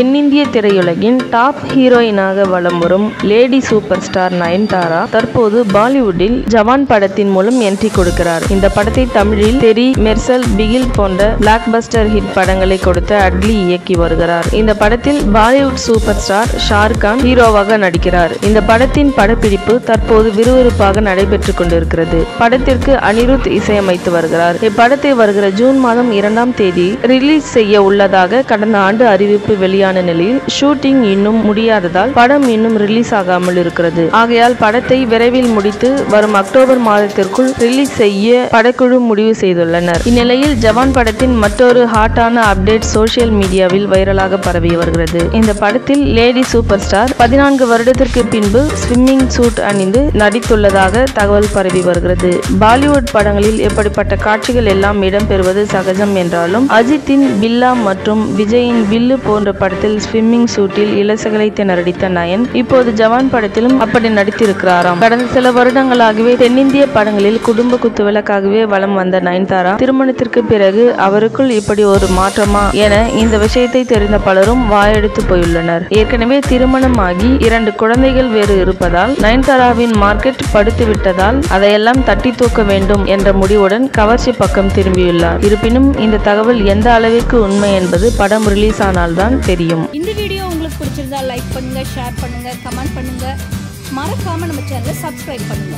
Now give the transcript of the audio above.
தென்னிந்திய திரையுலகின் டாப் ஹீரோயினாக வலம் வரும் லேடி சூப்பர் ஸ்டார் நயன்தாரா தற்போது பாலிவுட்டில் ஜவான் படத்தின் மூலம் என்ட்ரி கொடுக்கிறார். இந்த படத்தை தமிழில் தெரி மெர்சல் பிகில் போன்ற பிளாக் பஸ்டர் ஹிட் படங்களை கொடுத்த அட்லி இயக்கி வருகிறார். இந்த படத்தில் பாலிவுட் சூப்பர் ஸ்டார் ஷாருக்கான் ஹீரோவாக நடிக்கிறார். இந்த படத்தின் படப்பிடிப்பு தற்போது விறுவிறுப்பாக நடைபெற்றுக் கொண்டிருக்கிறது. படத்திற்கு அனிருத் இசையமைத்து வருகிறார். இப்படத்தை வருகிற ஜூன் மாதம் இரண்டாம் தேதி ரிலீஸ் செய்ய உள்ளதாக கடந்த ஆண்டு அறிவிப்பு வெளியான நிலையில் ஷூட்டிங் இன்னும் முடியாததால் படம் இன்னும் ரிலீஸ் ஆகாமல் இருக்கிறது. ஆகையால் படத்தை விரைவில் முடித்து வரும் அக்டோபர் மாதத்திற்குள் ரிலீஸ் செய்ய படக்குழு முடிவு செய்துள்ளனர். இந்நிலையில் ஜவான் படத்தின் மற்றொரு ஹாட்டான அப்டேட் சோசியல் மீடியாவில் வைரலாக பரவி வருகிறது. இந்த படத்தில் லேடி சூப்பர் ஸ்டார் பதினான்கு வருடத்திற்கு பின்பு ஸ்விம்மிங் சூட் அணிந்து நடித்துள்ளதாக தகவல் பரவி வருகிறது. பாலிவுட் படங்களில் எப்படிப்பட்ட காட்சிகள் எல்லாம் இடம்பெறுவது சகஜம் என்றாலும் அஜித்தின் பில்லா மற்றும் விஜயின் வில்லு போன்ற படத்தில் படத்தில் ஸ்விம்மிங் சூட்டில் இலசகலைத்து நடித்த நயன். இப்போது ஜவான் படத்திலும் அப்படி நடித்திருக்கிறாராம். கடந்த சில வருடங்களாகவே தென்னிந்திய படங்களில் குடும்ப குத்துவிளக்காகவே வலம் வந்த நயன்தாரா திருமணத்திற்கு பிறகு அவருக்குள் இப்படி ஒரு மாற்றமா என இந்த விஷயத்தை தெரிந்த பலரும் வாயெடுத்து போயுள்ளனர். ஏற்கனவே திருமணமாகி இரண்டு குழந்தைகள் வேறு இருப்பதால் நயன்தாராவின் மார்க்கெட் படுத்து விட்டதால் அதையெல்லாம் தட்டி தூக்க வேண்டும் என்ற முடிவுடன் கவர்ச்சி பக்கம் திரும்பியுள்ளார். இருப்பினும் இந்த தகவல் எந்த அளவிற்கு உண்மை என்பது படம் ரிலீஸ் ஆனால்தான் தெரியும். தெரியும். இந்த வீடியோ உங்களுக்கு பிடிச்சிருந்தா லைக் பண்ணுங்க ஷேர் பண்ணுங்க கமெண்ட் பண்ணுங்க. மறக்காம நம்ம சேனலை சப்ஸ்கிரைப் பண்ணுங்க.